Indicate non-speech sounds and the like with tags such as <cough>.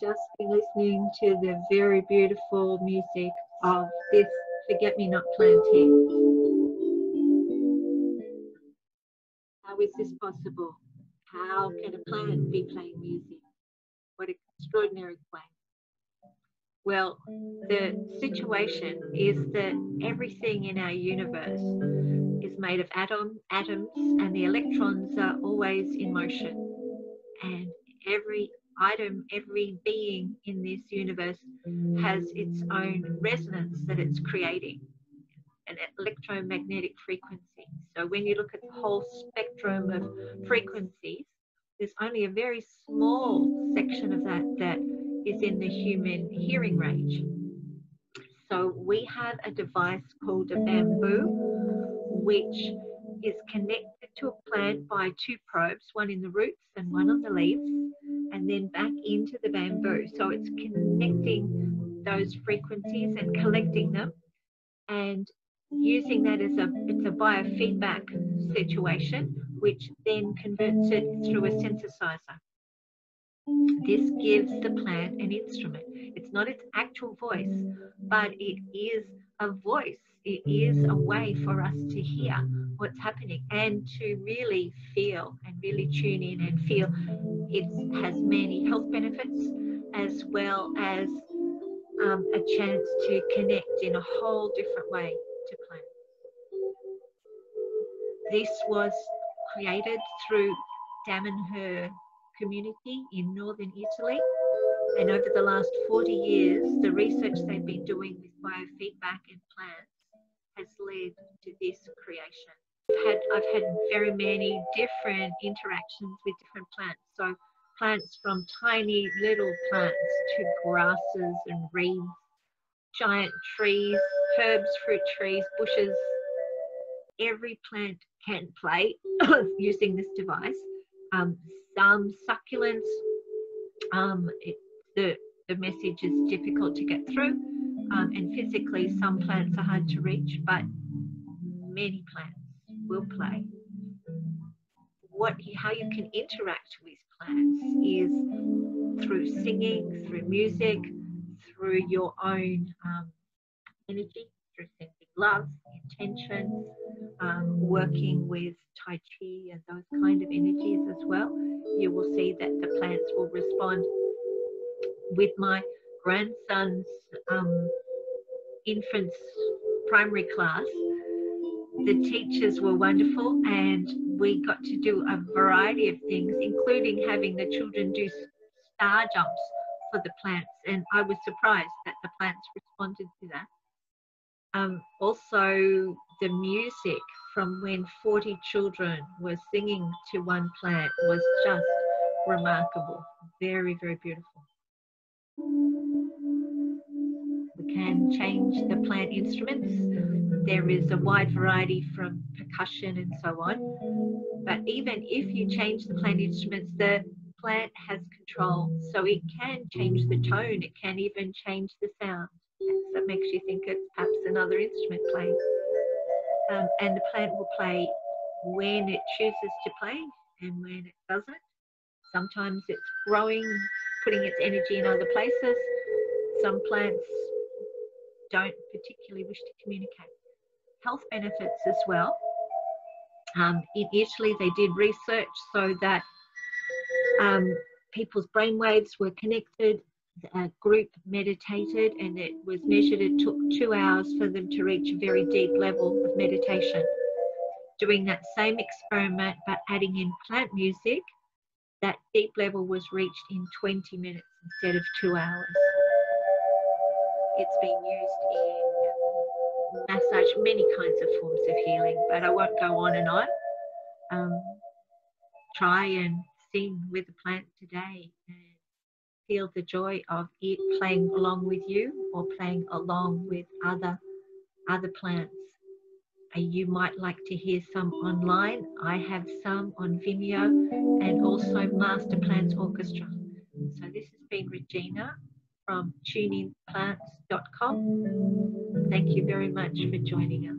just been listening to the very beautiful music of this Forget Me Not planting. How is this possible? How can a plant be playing music? What an extraordinary plant. Well, the situation is that everything in our universe is made of atom, atoms, and the electrons are always in motion. And every item, every being in this universe has its own resonance that it's creating, an electromagnetic frequency. So when you look at the whole spectrum of frequencies, there's only a very small section of that that is in the human hearing range. So we have a device called a bamboo, which is connected to a plant by two probes, one in the roots and one on the leaves, and then back into the bamboo. So it's connecting those frequencies and collecting them and using that as a it's a biofeedback situation, which then converts it through a synthesizer. This gives the plant an instrument. It's not its actual voice, but it is a voice. It is a way for us to hear what's happening and to really feel and really tune in and feel it has many health benefits as well as um, a chance to connect in a whole different way to plants. This was created through Damanhur community in northern Italy. And over the last 40 years, the research they've been doing with biofeedback in plants led to this creation. I've had, I've had very many different interactions with different plants. So plants from tiny little plants to grasses and reeds, giant trees, herbs, fruit trees, bushes. Every plant can play <laughs> using this device. Um, some succulents, um, it, the, the message is difficult to get through. Um, and physically, some plants are hard to reach, but many plants will play. What, how you can interact with plants is through singing, through music, through your own um, energy, through sending love, intention, um, working with Tai Chi and those kind of energies as well. You will see that the plants will respond. With my grandson's um, infants primary class, the teachers were wonderful and we got to do a variety of things, including having the children do star jumps for the plants. And I was surprised that the plants responded to that. Um, also, the music from when 40 children were singing to one plant was just remarkable. Very, very beautiful. We can change the plant instruments. There is a wide variety from percussion and so on. But even if you change the plant instruments, the plant has control. So it can change the tone, it can even change the sound. So it makes you think it's perhaps another instrument playing. Um, and the plant will play when it chooses to play and when it doesn't. Sometimes it's growing, putting its energy in other places. Some plants don't particularly wish to communicate. Health benefits as well. Um, in Italy, they did research so that um, people's brain waves were connected a group meditated and it was measured. It took two hours for them to reach a very deep level of meditation. Doing that same experiment but adding in plant music that deep level was reached in 20 minutes instead of two hours. It's been used in massage many kinds of forms of healing but i won't go on and on um, try and sing with the plant today feel the joy of it playing along with you or playing along with other other plants. Uh, you might like to hear some online. I have some on Vimeo and also Master Plants Orchestra. So this has been Regina from tuneinplants.com. Thank you very much for joining us.